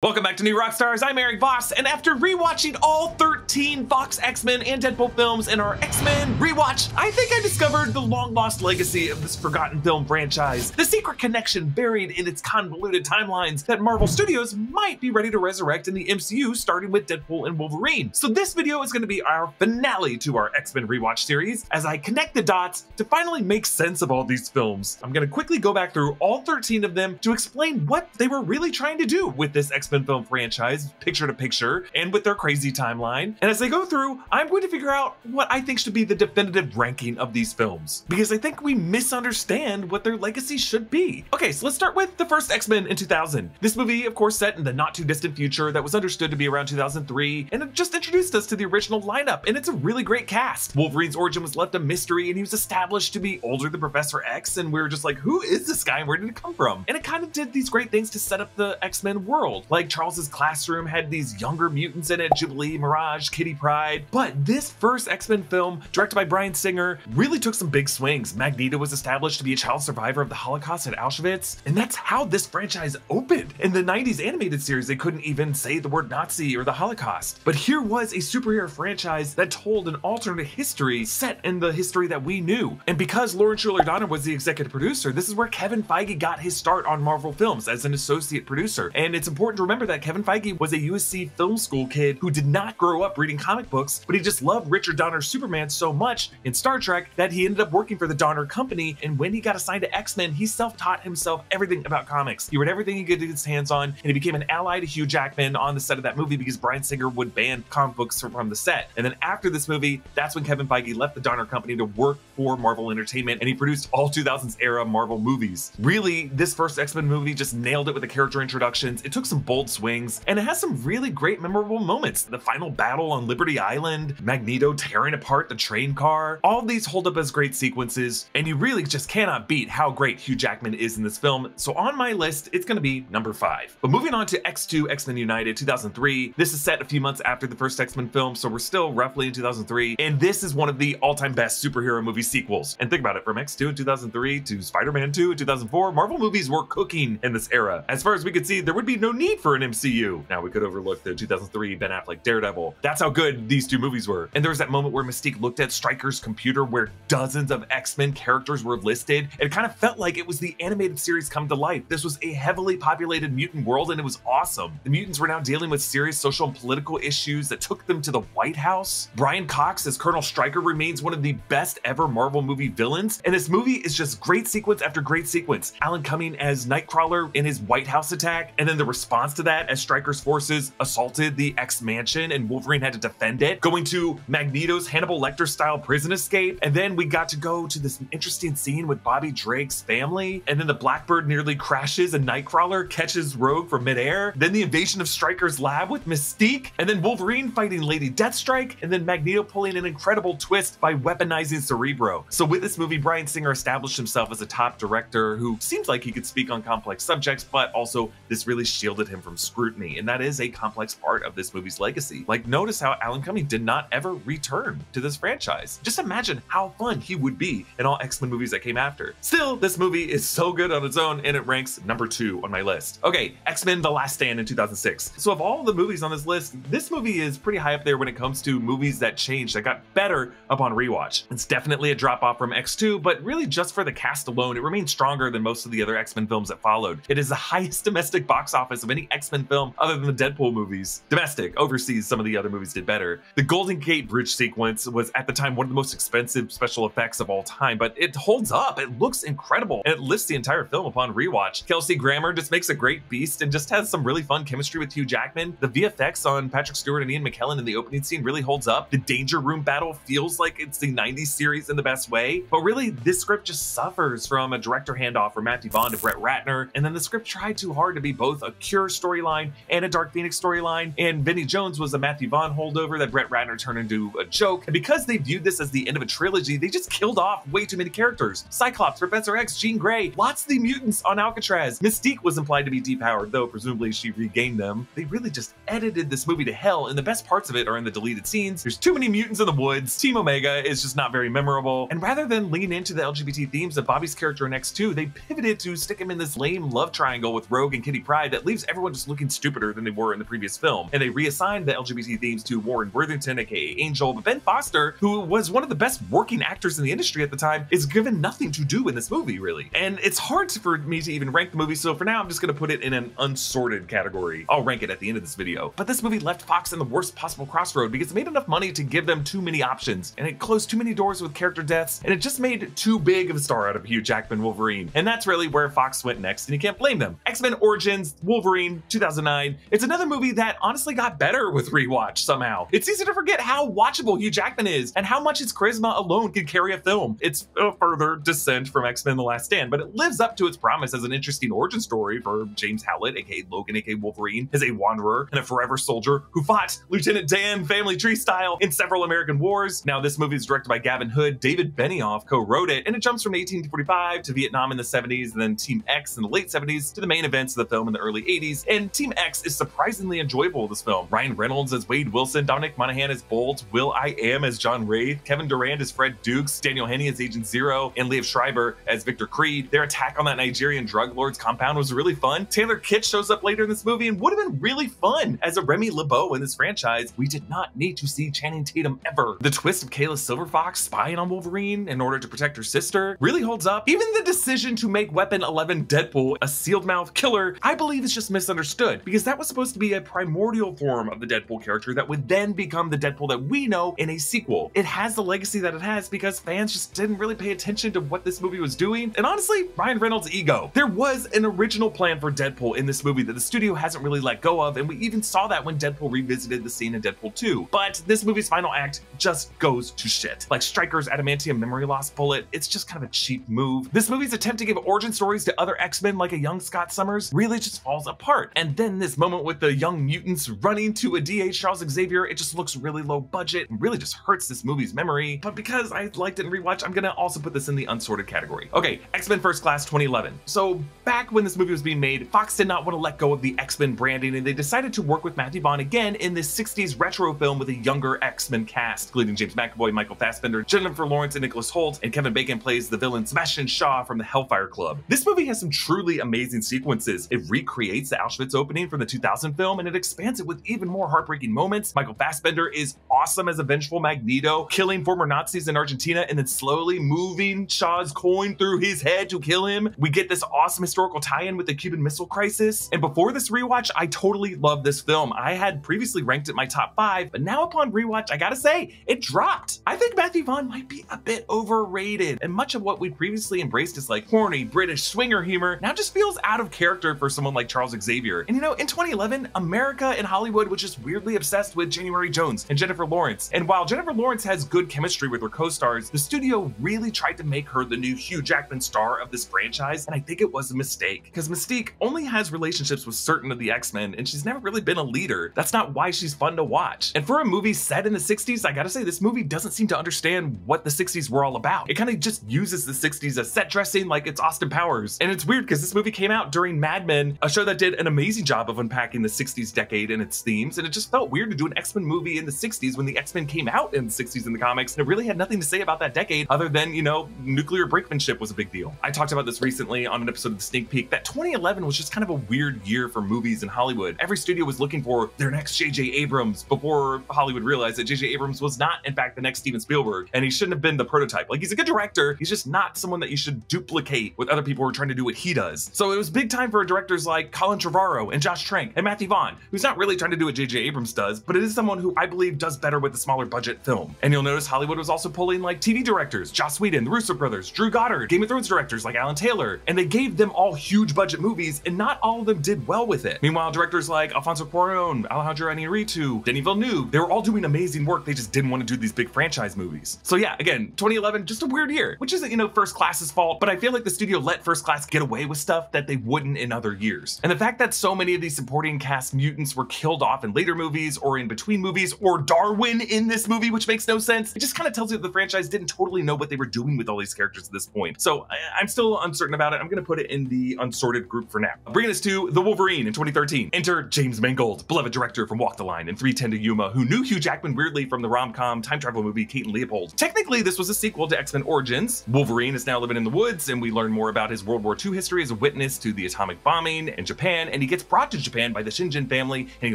Welcome back to New Rockstars, I'm Erik Voss, and after rewatching all 13 Fox X-Men and Deadpool films in our X-Men rewatch, I think I discovered the long-lost legacy of this forgotten film franchise, the secret connection buried in its convoluted timelines that Marvel Studios might be ready to resurrect in the MCU starting with Deadpool and Wolverine. So this video is going to be our finale to our X-Men rewatch series as I connect the dots to finally make sense of all these films. I'm going to quickly go back through all 13 of them to explain what they were really trying to do with this X X-Men film franchise, picture to picture, and with their crazy timeline. And as I go through, I'm going to figure out what I think should be the definitive ranking of these films, because I think we misunderstand what their legacy should be. Okay, so let's start with the first X-Men in 2000. This movie, of course, set in the not too distant future that was understood to be around 2003, and it just introduced us to the original lineup, and it's a really great cast. Wolverine's origin was left a mystery, and he was established to be older than Professor X, and we were just like, who is this guy and where did it come from? And it kind of did these great things to set up the X-Men world. Like like Charles's classroom had these younger mutants in it, Jubilee, Mirage, Kitty Pryde. But this first X-Men film, directed by Bryan Singer, really took some big swings. Magneto was established to be a child survivor of the Holocaust at Auschwitz, and that's how this franchise opened. In the 90s animated series, they couldn't even say the word Nazi or the Holocaust. But here was a superhero franchise that told an alternate history set in the history that we knew. And because Lauren Shuler Donner was the executive producer, this is where Kevin Feige got his start on Marvel films as an associate producer. And it's important to remember that Kevin Feige was a USC film school kid who did not grow up reading comic books, but he just loved Richard Donner's Superman so much in Star Trek that he ended up working for the Donner Company. And when he got assigned to X-Men, he self-taught himself everything about comics. He read everything he could get his hands on, and he became an ally to Hugh Jackman on the set of that movie because Bryan Singer would ban comic books from the set. And then after this movie, that's when Kevin Feige left the Donner Company to work for Marvel Entertainment, and he produced all 2000s era Marvel movies. Really, this first X-Men movie just nailed it with the character introductions. It took some bold swings and it has some really great memorable moments. The final battle on Liberty Island, Magneto tearing apart the train car, all these hold up as great sequences, and you really just cannot beat how great Hugh Jackman is in this film. So on my list, it's gonna be number five. But moving on to X2 X-Men United 2003, this is set a few months after the first X-Men film, so we're still roughly in 2003, and this is one of the all-time best superhero movie sequels. And think about it, from X2 in 2003 to Spider-Man 2 in 2004, Marvel movies were cooking in this era. As far as we could see, there would be no need for an MCU MCU. Now we could overlook the 2003 Ben Affleck Daredevil. That's how good these two movies were. And there was that moment where Mystique looked at Stryker's computer where dozens of X-Men characters were listed. It kind of felt like it was the animated series come to life. This was a heavily populated mutant world and it was awesome. The mutants were now dealing with serious social and political issues that took them to the White House. Brian Cox as Colonel Stryker remains one of the best ever Marvel movie villains. And this movie is just great sequence after great sequence. Alan Cumming as Nightcrawler in his White House attack, and then the response to that as Stryker's forces assaulted the X Mansion and Wolverine had to defend it, going to Magneto's Hannibal Lecter style prison escape. And then we got to go to this interesting scene with Bobby Drake's family. And then the Blackbird nearly crashes and Nightcrawler catches Rogue from midair. Then the invasion of Stryker's lab with Mystique. And then Wolverine fighting Lady Deathstrike. And then Magneto pulling an incredible twist by weaponizing Cerebro. So with this movie, Bryan Singer established himself as a top director who seems like he could speak on complex subjects, but also this really shielded him from scrutiny scrutiny, and that is a complex part of this movie's legacy. Like, notice how Alan Cumming did not ever return to this franchise. Just imagine how fun he would be in all X-Men movies that came after. Still, this movie is so good on its own, and it ranks number two on my list. Okay, X-Men The Last Stand in 2006. So of all the movies on this list, this movie is pretty high up there when it comes to movies that changed, that got better upon rewatch. It's definitely a drop off from X2, but really just for the cast alone, it remains stronger than most of the other X-Men films that followed. It is the highest domestic box office of any X-Men film other than the Deadpool movies. Domestic, overseas, some of the other movies did better. The Golden Gate Bridge sequence was at the time one of the most expensive special effects of all time, but it holds up. It looks incredible and it lifts the entire film upon rewatch. Kelsey Grammer just makes a great beast and just has some really fun chemistry with Hugh Jackman. The VFX on Patrick Stewart and Ian McKellen in the opening scene really holds up. The Danger Room battle feels like it's the 90s series in the best way, but really this script just suffers from a director handoff from Matthew Vaughn to Brett Ratner, and then the script tried too hard to be both a cure storyline and a Dark Phoenix storyline. And Vinnie Jones was a Matthew Vaughn holdover that Brett Ratner turned into a joke. And because they viewed this as the end of a trilogy, they just killed off way too many characters. Cyclops, Professor X, Jean Grey, lots of the mutants on Alcatraz. Mystique was implied to be depowered, though presumably she regained them. They really just edited this movie to hell, and the best parts of it are in the deleted scenes. There's too many mutants in the woods. Team Omega is just not very memorable. And rather than lean into the LGBT themes of Bobby's character in X2, they pivoted to stick him in this lame love triangle with Rogue and Kitty Pryde that leaves everyone everyone just looking stupider than they were in the previous film. And they reassigned the LGBT themes to Warren Worthington, aka Angel, but Ben Foster, who was one of the best working actors in the industry at the time, is given nothing to do in this movie, really. And it's hard for me to even rank the movie, so for now, I'm just gonna put it in an unsorted category. I'll rank it at the end of this video. But this movie left Fox in the worst possible crossroad because it made enough money to give them too many options, and it closed too many doors with character deaths, and it just made too big of a star out of Hugh Jackman Wolverine. And that's really where Fox went next, and you can't blame them. X-Men Origins, Wolverine, 2009. It's another movie that honestly got better with rewatch somehow. It's easy to forget how watchable Hugh Jackman is and how much his charisma alone can carry a film. It's a further descent from X-Men The Last Stand, but it lives up to its promise as an interesting origin story for James Howlett, aka Logan, aka Wolverine, as a wanderer and a forever soldier who fought Lieutenant Dan family tree style in several American wars. Now, this movie is directed by Gavin Hood. David Benioff co-wrote it, and it jumps from 1845 to Vietnam in the 70s, and then Team X in the late 70s to the main events of the film in the early 80s. And Team X is surprisingly enjoyable this film. Ryan Reynolds as Wade Wilson, Dominic Monaghan as Bolt, Will I Am as John Wraith, Kevin Durand as Fred Dukes, Daniel Henney as Agent Zero, and Liev Schreiber as Victor Creed. Their attack on that Nigerian drug lord's compound was really fun. Taylor Kitsch shows up later in this movie and would have been really fun as a Remy LeBeau in this franchise. We did not need to see Channing Tatum ever. The twist of Kayla Silverfox spying on Wolverine in order to protect her sister really holds up. Even the decision to make Weapon 11 Deadpool a sealed mouth killer, I believe is just misunderstood because that was supposed to be a primordial form of the Deadpool character that would then become the Deadpool that we know in a sequel. It has the legacy that it has because fans just didn't really pay attention to what this movie was doing. And honestly, Ryan Reynolds' ego. There was an original plan for Deadpool in this movie that the studio hasn't really let go of, and we even saw that when Deadpool revisited the scene in Deadpool 2. But this movie's final act just goes to shit. Like Stryker's adamantium memory loss bullet, it's just kind of a cheap move. This movie's attempt to give origin stories to other X-Men like a young Scott Summers really just falls apart. And then this moment with the young mutants running to a DH Charles Xavier, it just looks really low budget and really just hurts this movie's memory. But because I liked it in rewatch, I'm gonna also put this in the unsorted category. Okay, X-Men First Class 2011. So back when this movie was being made, Fox did not want to let go of the X-Men branding and they decided to work with Matthew Vaughn again in this 60s retro film with a younger X-Men cast, including James McAvoy, Michael Fassbender, Jennifer Lawrence, and Nicholas Hoult, and Kevin Bacon plays the villain Sebastian Shaw from the Hellfire Club. This movie has some truly amazing sequences. It recreates the Auschwitz opening from the 2000 film and it expands it with even more heartbreaking moments. Michael Fassbender is awesome as a vengeful Magneto, killing former Nazis in Argentina and then slowly moving Shaw's coin through his head to kill him. We get this awesome historical tie-in with the Cuban Missile Crisis. And before this rewatch, I totally loved this film. I had previously ranked it my top five, but now upon rewatch, I gotta say, it dropped. I think Matthew Vaughn might be a bit overrated, and much of what we previously embraced as like horny British swinger humor now just feels out of character for someone like Charles Xavier. And you know, in 2011, America and Hollywood was just weirdly obsessed with January Jones and Jennifer Lawrence. And while Jennifer Lawrence has good chemistry with her co-stars, the studio really tried to make her the new Hugh Jackman star of this franchise, and I think it was a mistake because Mystique only has relationships with certain of the X-Men, and she's never really been a leader. That's not why she's fun to watch. And for a movie set in the 60s, I gotta say, this movie doesn't seem to understand what the 60s were all about. It kind of just uses the 60s as set dressing like it's Austin Powers. And it's weird because this movie came out during Mad Men, a show that did an amazing job of unpacking the 60s decade and its themes, and it just felt weird to do an X-Men movie in the 60s when the X-Men came out in the 60s in the comics, and it really had nothing to say about that decade other than, you know, nuclear brinkmanship was a big deal. I talked about this recently on an episode of The Sneak Peek, that 2011 was just kind of a weird year for movies in Hollywood. Every studio was looking for their next J.J. Abrams before Hollywood realized that J.J. Abrams was not, in fact, the next Steven Spielberg, and he shouldn't have been the prototype. Like, he's a good director, he's just not someone that you should duplicate with other people who are trying to do what he does. So it was big time for directors like Colin Trevorrow and Josh Trank and Matthew Vaughn, who's not really trying to do what J.J. Abrams does, but it is someone who I believe does better with a smaller budget film. And you'll notice Hollywood was also pulling like TV directors, Joss Whedon, the Russo brothers, Drew Goddard, Game of Thrones directors like Alan Taylor, and they gave them all huge budget movies, and not all of them did well with it. Meanwhile, directors like Alfonso Cuarón, Alejandro Inarritu, Denis Villeneuve, they were all doing amazing work, they just didn't want to do these big franchise movies. So yeah, again, 2011, just a weird year, which isn't, you know, First Class's fault, but I feel like the studio let First Class get away with stuff that they wouldn't in other years. And the fact that so many of these supporting cast mutants were killed off in later movies or in between movies or Darwin in this movie, which makes no sense, it just kind of tells you that the franchise didn't totally know what they were doing with all these characters at this point. So I, am still uncertain about it. I'm gonna put it in the unsorted group for now. Bringing us to The Wolverine in 2013. Enter James Mangold, beloved director from Walk the Line and 3:10 to Yuma, who knew Hugh Jackman weirdly from the rom-com time travel movie Kate and Leopold. Technically, this was a sequel to X-Men Origins. Wolverine is now living in the woods, and we learn more about his World War II history as a witness to the atomic bombing in Japan, and he gets brought to Japan by the Shinjin family, and he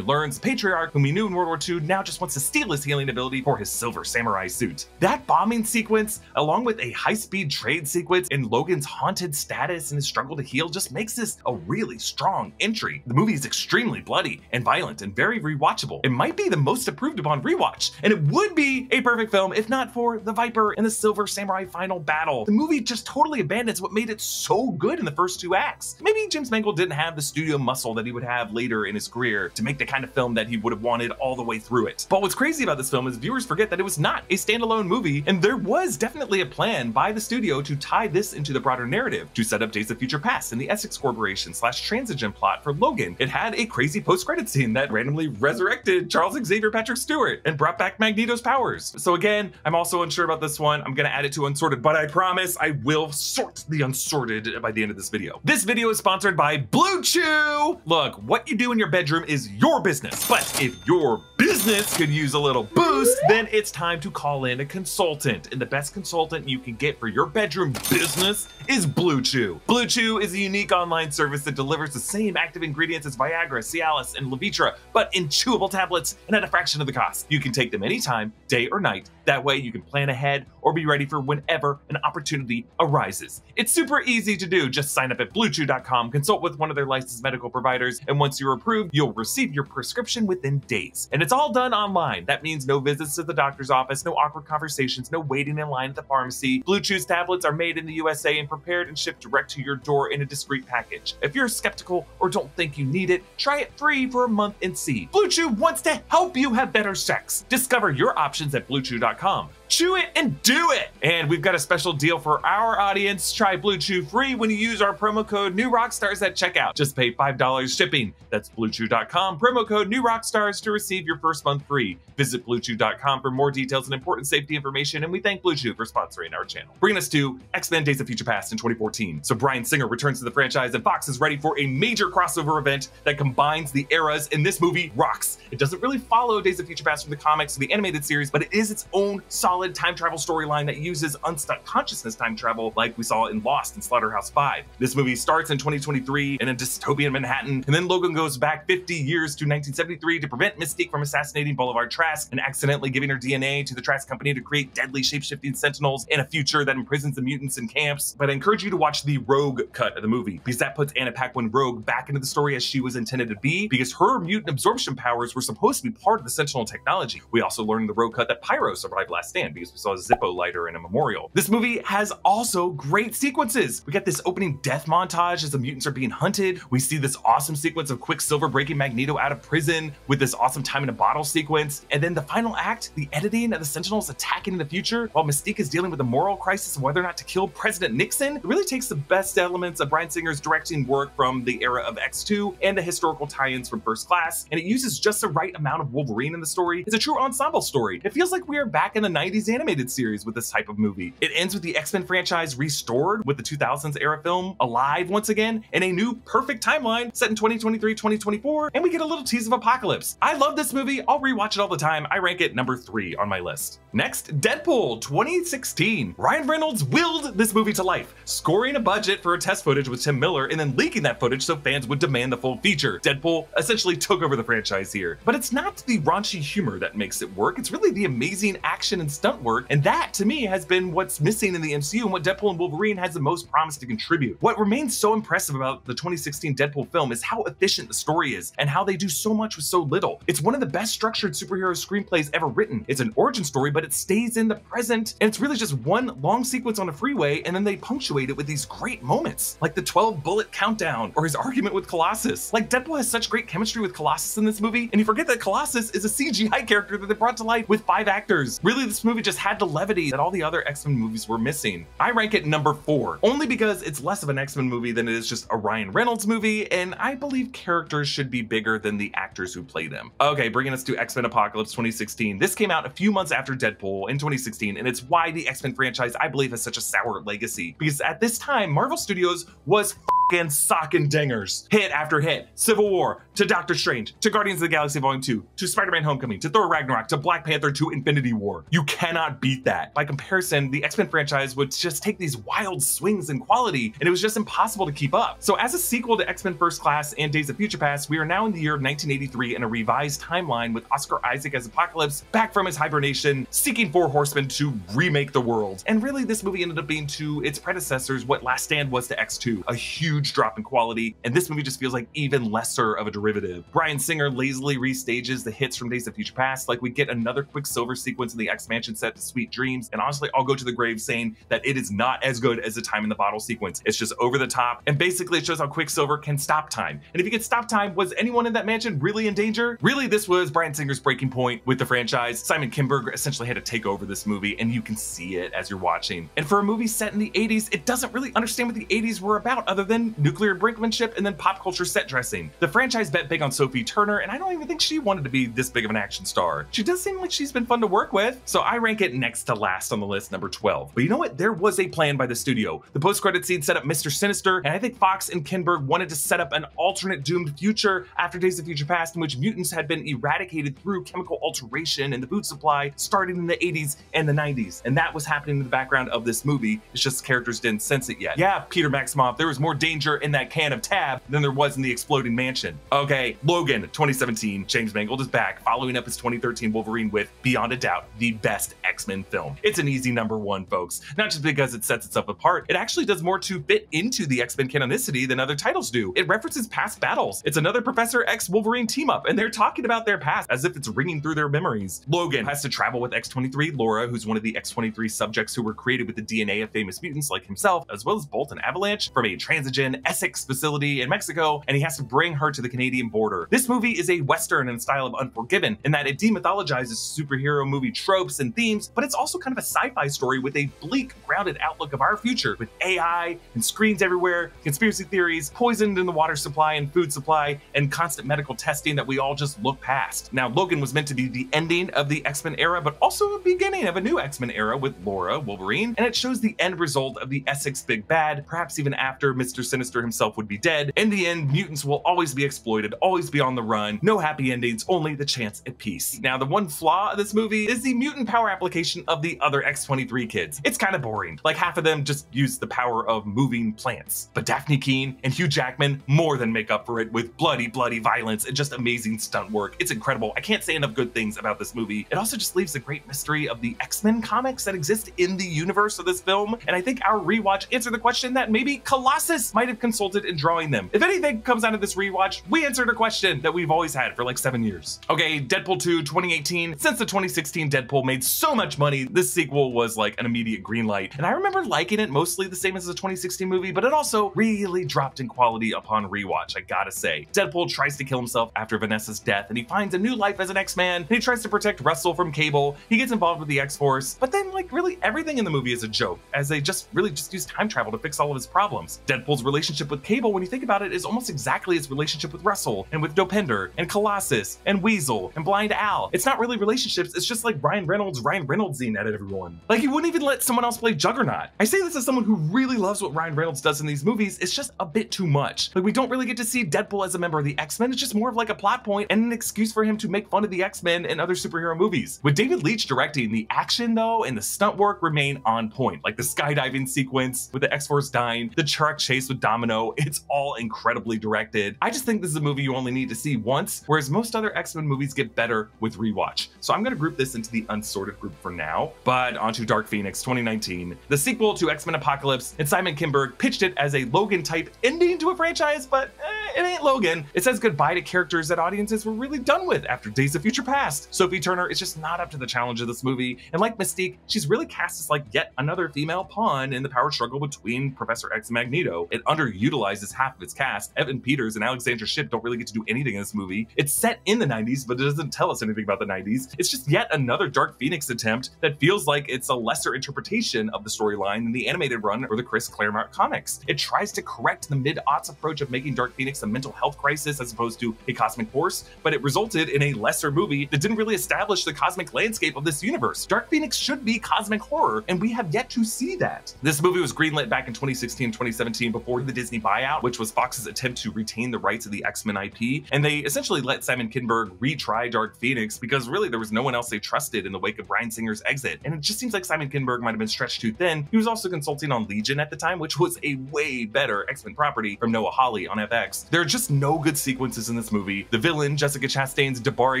learns the patriarch, whom he knew in World War II, now just wants to steal his healing ability for his silver samurai suit. That bombing sequence, along with a high-speed trade sequence and Logan's haunted status and his struggle to heal, just makes this a really strong entry. The movie is extremely bloody and violent and very rewatchable. It might be the most approved upon rewatch, and it would be a perfect film if not for the Viper and the Silver Samurai final battle. The movie just totally abandons what made it so good in the first two acts. Maybe James Mangold didn't have the studio muscle that he would have later in his career to make the kind of film that he would have wanted all the way through it. But what's crazy about this film is viewers forget that it was not a standalone movie, and there was definitely a plan by the studio to tie this into the broader narrative, to set up Days of Future Past and the Essex Corporation slash Transigen plot for Logan. It had a crazy post-credit scene that randomly resurrected Charles Xavier Patrick Stewart and brought back Magneto's powers. So again, I'm also unsure about this one. I'm gonna add it to unsorted, but I promise I will sort the unsorted by the end of this video. This video is sponsored by Blue Chew. Look, what you do in your bedroom is your business, but if your business could use a little boost, then it's time to call in a consultant. And the best consultant you can get for your bedroom business is Blue Chew. Blue Chew is a unique online service that delivers the same active ingredients as Viagra, Cialis, and Levitra, but in chewable tablets and at a fraction of the cost. You can take them anytime, day or night. That way you can plan ahead or be ready for whenever an opportunity arises. It's super easy to do. Just sign up at bluechew.com, consult with one of their licensed medical providers, and once you're approved, you'll receive your prescription within days. And it's all done online. That means no visits to the doctor's office, no awkward conversations, no waiting in line at the pharmacy. Blue Chew's tablets are made in the USA and prepared and shipped direct to your door in a discreet package. If you're skeptical or don't think you need it, try it free for a month and see. Blue Chew wants to help you have better sex. Discover your options at bluechew.com chew it and do it. And we've got a special deal for our audience. Try Blue Chew free when you use our promo code New Rockstars at checkout. Just pay $5 shipping. That's bluechew.com. Promo code New Rockstars to receive your first month free. Visit bluechew.com for more details and important safety information. And we thank Blue Chew for sponsoring our channel. Bringing us to X-Men Days of Future Past in 2014. So Bryan Singer returns to the franchise and Fox is ready for a major crossover event that combines the eras in this movie rocks. It doesn't really follow Days of Future Past from the comics or the animated series, but it is its own solid solid time travel storyline that uses unstuck consciousness time travel like we saw in Lost and Slaughterhouse 5. This movie starts in 2023 in a dystopian Manhattan, and then Logan goes back 50 years to 1973 to prevent Mystique from assassinating Bolivar Trask and accidentally giving her DNA to the Trask Company to create deadly shapeshifting sentinels in a future that imprisons the mutants in camps. But I encourage you to watch the Rogue cut of the movie because that puts Anna Paquin Rogue back into the story as she was intended to be because her mutant absorption powers were supposed to be part of the Sentinel technology. We also learned in the Rogue cut that Pyro survived Last Stand because we saw a Zippo lighter in a memorial. This movie has also great sequences. We get this opening death montage as the mutants are being hunted. We see this awesome sequence of Quicksilver breaking Magneto out of prison with this awesome time in a bottle sequence. And then the final act, the editing of the Sentinels attacking in the future while Mystique is dealing with a moral crisis of whether or not to kill President Nixon. It really takes the best elements of Bryan Singer's directing work from the era of X2 and the historical tie-ins from First Class, and it uses just the right amount of Wolverine in the story. It's a true ensemble story. It feels like we are back in the 90s animated series with this type of movie. It ends with the X-Men franchise restored with the 2000s era film alive once again in a new perfect timeline set in 2023, 2024, and we get a little tease of Apocalypse. I love this movie. I'll rewatch it all the time. I rank it number three on my list. Next, Deadpool 2016. Ryan Reynolds willed this movie to life, scoring a budget for a test footage with Tim Miller and then leaking that footage so fans would demand the full feature. Deadpool essentially took over the franchise here. But it's not the raunchy humor that makes it work, it's really the amazing action and stunt work, and that to me has been what's missing in the MCU and what Deadpool and Wolverine has the most promise to contribute. What remains so impressive about the 2016 Deadpool film is how efficient the story is and how they do so much with so little. It's one of the best structured superhero screenplays ever written. It's an origin story, but it stays in the present, and it's really just one long sequence on a freeway, and then they punctuate it with these great moments, like the 12 bullet countdown or his argument with Colossus. Like Deadpool has such great chemistry with Colossus in this movie, and you forget that Colossus is a CGI character that they brought to life with five actors. Really, this movie just had the levity that all the other X-Men movies were missing. I rank it number four, only because it's less of an X-Men movie than it is just a Ryan Reynolds movie, and I believe characters should be bigger than the actors who play them. Okay, bringing us to X-Men Apocalypse 2016. This came out a few months after Deadpool in 2016, and it's why the X-Men franchise, I believe, has such a sour legacy. Because at this time, Marvel Studios was and socking dingers. Hit after hit. Civil War, to Doctor Strange, to Guardians of the Galaxy Volume 2, to Spider-Man Homecoming, to Thor Ragnarok, to Black Panther, to Infinity War. You cannot beat that. By comparison, the X-Men franchise would just take these wild swings in quality, and it was just impossible to keep up. So as a sequel to X-Men First Class and Days of Future Past, we are now in the year of 1983 in a revised timeline with Oscar Isaac as Apocalypse back from his hibernation, seeking four horsemen to remake the world. And really, this movie ended up being to its predecessors what Last Stand was to X2, a huge drop in quality, and this movie just feels like even lesser of a derivative. Bryan Singer lazily restages the hits from Days of Future Past, like we get another Quicksilver sequence in the X Mansion set to Sweet Dreams, and honestly, I'll go to the grave saying that it is not as good as the Time in the Bottle sequence. It's just over the top, and basically it shows how Quicksilver can stop time. And if you get stop time, was anyone in that mansion really in danger? Really, this was Bryan Singer's breaking point with the franchise. Simon Kinberg essentially had to take over this movie, and you can see it as you're watching. And for a movie set in the 80s, it doesn't really understand what the 80s were about other than nuclear brinkmanship and then pop culture set dressing. The franchise bet big on Sophie Turner, and I don't even think she wanted to be this big of an action star. She does seem like she's been fun to work with, so I rank it next to last on the list, number 12. But you know what? There was a plan by the studio. The post-credit scene set up Mr. Sinister, and I think Fox and Kinberg wanted to set up an alternate doomed future after Days of Future Past in which mutants had been eradicated through chemical alteration in the food supply starting in the 80s and the 90s. And that was happening in the background of this movie. It's just characters didn't sense it yet. Yeah, Peter Maximoff, there was more danger in that can of tab than there was in the exploding mansion. Okay, Logan, 2017, James Mangold is back, following up his 2013 Wolverine with, beyond a doubt, the best X-Men film. It's an easy number one, folks. Not just because it sets itself apart, it actually does more to fit into the X-Men canonicity than other titles do. It references past battles. It's another Professor X Wolverine team up, and they're talking about their past as if it's ringing through their memories. Logan has to travel with X-23, Laura, who's one of the X-23 subjects who were created with the DNA of famous mutants like himself, as well as Bolt and Avalanche from a Transigen Essex facility in Mexico, and he has to bring her to the Canadian border. This movie is a Western in style of Unforgiven, in that it demythologizes superhero movie tropes and themes, but it's also kind of a sci-fi story with a bleak, grounded outlook of our future, with AI and screens everywhere, conspiracy theories, poisoned in the water supply and food supply, and constant medical testing that we all just look past. Now, Logan was meant to be the ending of the X-Men era, but also a beginning of a new X-Men era with Laura, Wolverine, and it shows the end result of the Essex Big Bad, perhaps even after Mr. Sinister himself would be dead. In the end, mutants will always be exploited, always be on the run, no happy endings, only the chance at peace. Now, the one flaw of this movie is the mutant power application of the other X-23 kids. It's kind of boring. Like half of them just use the power of moving plants. But Dafne Keen and Hugh Jackman more than make up for it with bloody, bloody violence and just amazing stunt work. It's incredible. I can't say enough good things about this movie. It also just leaves a great mystery of the X-Men comics that exist in the universe of this film. And I think our rewatch answered the question that maybe Colossus might have consulted in drawing them. If anything comes out of this rewatch, we answered a question that we've always had for like seven years. Okay, Deadpool 2 2018. Since the 2016 Deadpool made so much money, this sequel was like an immediate green light. And I remember liking it mostly the same as the 2016 movie, but it also really dropped in quality upon rewatch, I gotta say. Deadpool tries to kill himself after Vanessa's death, and he finds a new life as an X-Man, and he tries to protect Russell from Cable. He gets involved with the X-Force, but then like really everything in the movie is a joke, as they just really just use time travel to fix all of his problems. Deadpool's relationship with Cable, when you think about it, is almost exactly his relationship with Russell, and with Dopinder, and Colossus, and Weasel, and Blind Al. It's not really relationships, it's just like Ryan Reynolds, Ryan Reynoldsing at everyone. Like he wouldn't even let someone else play Juggernaut. I say this as someone who really loves what Ryan Reynolds does in these movies, it's just a bit too much. Like we don't really get to see Deadpool as a member of the X-Men, it's just more of like a plot point and an excuse for him to make fun of the X-Men and other superhero movies. With David Leitch directing, the action though and the stunt work remain on point. Like the skydiving sequence with the X-Force dying, the truck chase with Domino, it's all incredibly directed. I just think this is a movie you only need to see once, whereas most other X-Men movies get better with rewatch. So I'm gonna group this into the unsorted group for now, but onto Dark Phoenix 2019, the sequel to X-Men Apocalypse, and Simon Kinberg pitched it as a Logan type ending to a franchise, but eh, it ain't Logan. It says goodbye to characters that audiences were really done with after Days of Future Past. Sophie Turner is just not up to the challenge of this movie, and like Mystique, she's really cast as like yet another female pawn in the power struggle between Professor X and Magneto. It underutilizes half of its cast. Evan Peters and Alexandra Shipp don't really get to do anything in this movie. It's set in the 90s, but it doesn't tell us anything about the 90s. It's just yet another Dark Phoenix attempt that feels like it's a lesser interpretation of the storyline than the animated run or the Chris Claremont comics. It tries to correct the mid-aughts approach of making Dark Phoenix a mental health crisis as opposed to a cosmic force, but it resulted in a lesser movie that didn't really establish the cosmic landscape of this universe. Dark Phoenix should be cosmic horror, and we have yet to see that. This movie was greenlit back in 2016 2017 before the Disney buyout, which was Fox's attempt to retain the rights of the X-Men IP, and they essentially let Simon Kinberg retry Dark Phoenix because really there was no one else they trusted in the wake of Bryan Singer's exit. And it just seems like Simon Kinberg might have been stretched too thin. He was also consulting on Legion at the time, which was a way better X-Men property from Noah Hawley on FX. There are just no good sequences in this movie. The villain, Jessica Chastain's D'Bari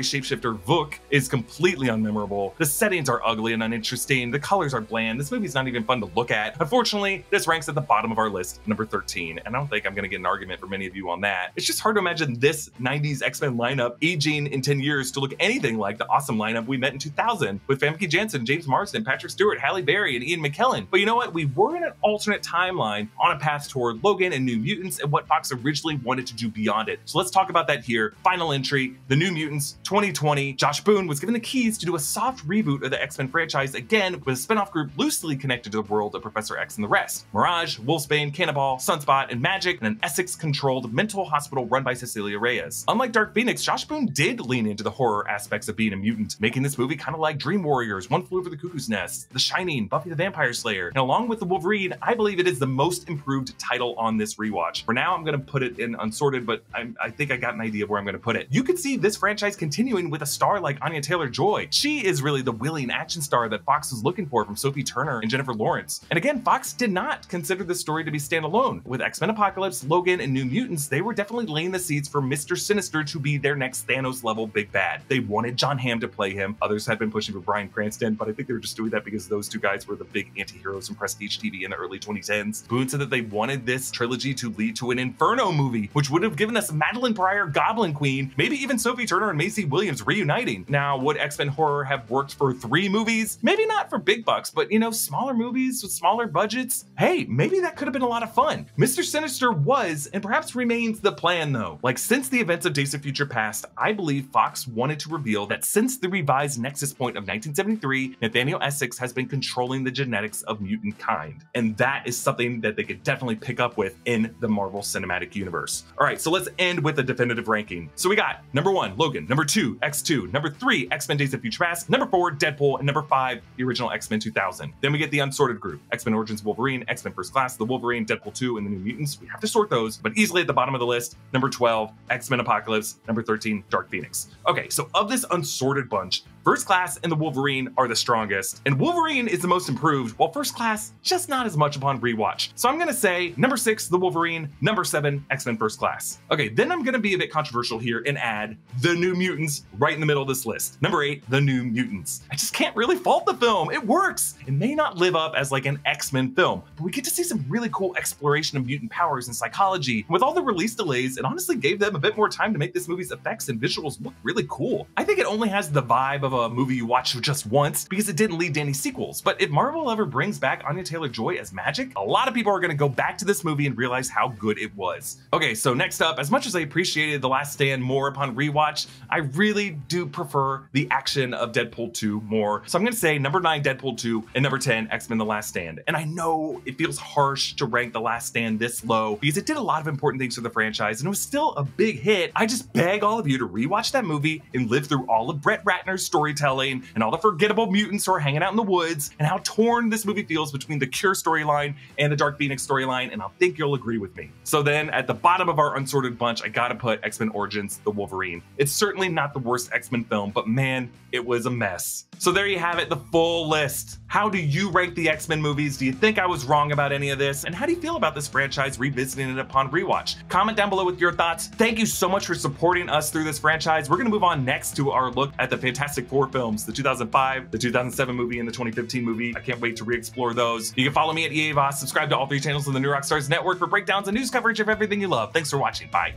shapeshifter Vuk, is completely unmemorable. The settings are ugly and uninteresting. The colors are bland. This movie's not even fun to look at. Unfortunately, this ranks at the bottom of our list, number 13. And I don't think I'm gonna get an argument from many of you on that. It's just hard to imagine this 90s X-Men lineup aging in 10 years to look anything like the awesome lineup we met in 2000 with Famke Janssen, James Marsden, Patrick Stewart, Halle Berry, and Ian McKellen. But you know what? We were in an alternate timeline on a path toward Logan and New Mutants and what Fox originally wanted to do beyond it. So let's talk about that here. Final entry, The New Mutants 2020. Josh Boone was given the keys to do a soft reboot of the X-Men franchise again with a spin-off group loosely connected to the world of Professor X and the rest. Mirage, Wolfsbane, Cannonball, Sunspot, and Magic, and an Essex-controlled mental hospital run by Cecilia Reyes. Unlike Dark Phoenix, Josh Boone did lean into the horror aspects of being a mutant, making this movie kind of like Dream Warriors, One Flew Over the Cuckoo's Nest, The Shining, Buffy the Vampire Slayer, and along with the Wolverine, I believe it is the most improved title on this rewatch. For now, I'm going to put it in unsorted, but I'm, i think I got an idea of where I'm going to put it. You could see this franchise continuing with a star like Anya Taylor-Joy. She is really the willing action star that Fox was looking for from Sophie Turner and Jennifer Lawrence. And again, Fox did not consider this story to be standalone. With X-Men Apocalypse, Logan, and New Mutants, they were definitely laying the seeds for Mr. Sinister to be their next Thanos-level big bad. They wanted Jon Hamm to play him. Others had been pushing for Bryan Cranston, but I think they were just doing that because those two guys were the big anti-heroes in Prestige TV in the early 2010s. Boone said that they wanted this trilogy to lead to an Inferno movie, which would have given us Madelyne Pryor, Goblin Queen, maybe even Sophie Turner and Maisie Williams reuniting. Now, would X-Men horror have worked for three movies? Maybe not for big bucks, but you know, smaller movies with smaller budgets? Hey, maybe that could have been a lot of fun. Mr. Sinister was, and perhaps remains the plan though. Like since the events of Days of Future Past, I believe Fox wanted to reveal that since the revised Nexus point of 1973, Nathaniel Essex has been controlling the genetics of mutant kind. And that is something that they could definitely pick up with in the Marvel Cinematic Universe. All right, so let's end with a definitive ranking. So we got number one, Logan, number two, X2, number three, X-Men Days of Future Past, number four, Deadpool, and number five, the original X-Men 2000. Then we get the unsorted group, X-Men Origins Wolverine, X-Men First Class, The Wolverine, Deadpool 2, and the New Mutants. We have to sort those, but easily at the bottom of the list, number 12, X-Men Apocalypse, number 13, Dark Phoenix. Okay, so of this unsorted bunch, First Class and the Wolverine are the strongest, and Wolverine is the most improved, while First Class just not as much upon rewatch. So I'm gonna say number six, the Wolverine, number seven, X-Men First Class. Okay, then I'm gonna be a bit controversial here and add the New Mutants right in the middle of this list. Number eight, the New Mutants. I just can't really fault the film. It works. It may not live up as like an X-Men film, but we get to see some really cool exploration of mutant powers and psychology. With all the release delays, it honestly gave them a bit more time to make this movie's effects and visuals look really cool. I think it only has the vibe of a movie you watch just once because it didn't lead to any sequels. But if Marvel ever brings back Anya Taylor-Joy as Magic, a lot of people are gonna go back to this movie and realize how good it was. Okay, so next up, as much as I appreciated The Last Stand more upon rewatch, I really do prefer the action of Deadpool 2 more. So I'm gonna say number nine, Deadpool 2, and number 10, X-Men The Last Stand. And I know it feels harsh to rank The Last Stand this low because it did a lot of important things for the franchise and it was still a big hit. I just beg all of you to rewatch that movie and live through all of Brett Ratner's storytelling and all the forgettable mutants who are hanging out in the woods and how torn this movie feels between the Cure storyline and the Dark Phoenix storyline, and I think you'll agree with me. So then at the bottom of our unsorted bunch, I gotta put X-Men Origins, The Wolverine. It's certainly not the worst X-Men film, but man, it was a mess. So there you have it, the full list. How do you rank the X-Men movies? Do you think I was wrong about any of this? And how do you feel about this franchise revisiting it upon rewatch? Comment down below with your thoughts. Thank you so much for supporting us through this franchise. We're gonna move on next to our look at the Fantastic Four films, the 2005, the 2007 movie, and the 2015 movie. I can't wait to re-explore those. You can follow me at EA Voss, subscribe to all three channels on the New Rockstars Network for breakdowns and news coverage of everything you love. Thanks for watching. Bye.